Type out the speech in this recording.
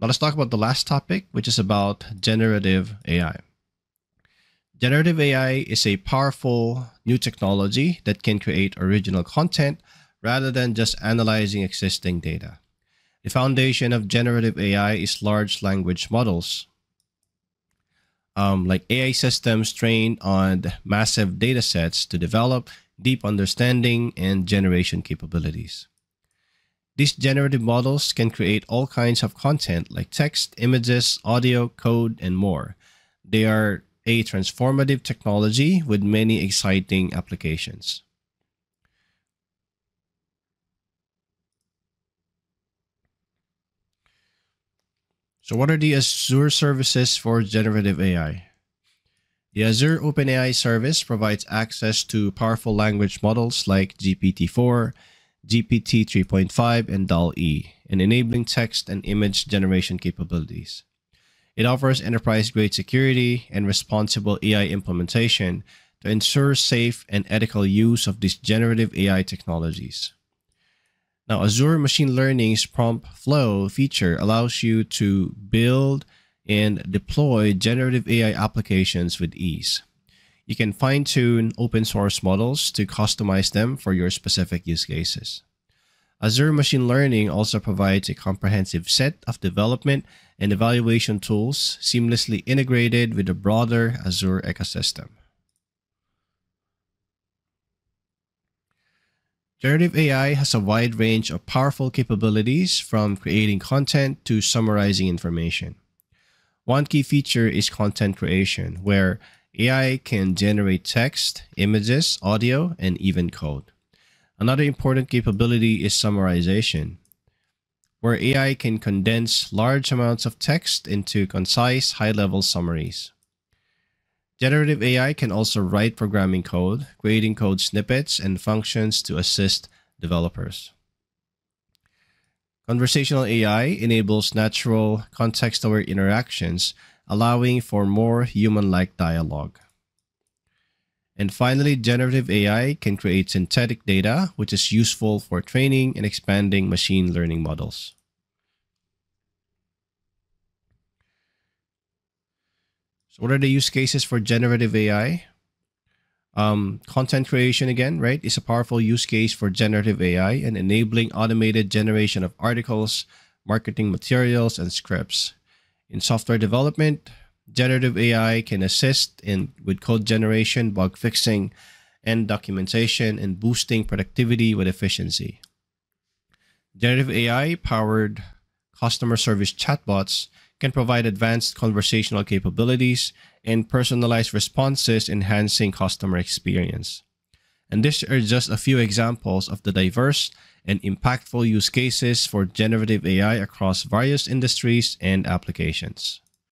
Now let's talk about the last topic, which is about generative AI. Generative AI is a powerful new technology that can create original content rather than just analyzing existing data. The foundation of generative AI is large language models, um, like AI systems trained on massive data sets to develop deep understanding and generation capabilities. These generative models can create all kinds of content like text, images, audio, code, and more. They are a transformative technology with many exciting applications. So what are the Azure services for generative AI? The Azure OpenAI service provides access to powerful language models like GPT-4, GPT 3.5, and DALL-E, and enabling text and image generation capabilities. It offers enterprise-grade security and responsible AI implementation to ensure safe and ethical use of these generative AI technologies. Now, Azure Machine Learning's Prompt Flow feature allows you to build and deploy generative AI applications with ease. You can fine tune open source models to customize them for your specific use cases. Azure Machine Learning also provides a comprehensive set of development and evaluation tools seamlessly integrated with the broader Azure ecosystem. Generative AI has a wide range of powerful capabilities from creating content to summarizing information. One key feature is content creation, where AI can generate text, images, audio, and even code. Another important capability is summarization, where AI can condense large amounts of text into concise, high-level summaries. Generative AI can also write programming code, creating code snippets and functions to assist developers. Conversational AI enables natural, context-aware interactions, allowing for more human-like dialogue. And finally, generative AI can create synthetic data, which is useful for training and expanding machine learning models. So what are the use cases for generative AI? Um, content creation again, right, is a powerful use case for generative AI and enabling automated generation of articles, marketing materials, and scripts. In software development, generative AI can assist in with code generation, bug fixing, and documentation, and boosting productivity with efficiency. Generative AI powered customer service chatbots can provide advanced conversational capabilities and personalized responses, enhancing customer experience. And these are just a few examples of the diverse and impactful use cases for generative AI across various industries and applications.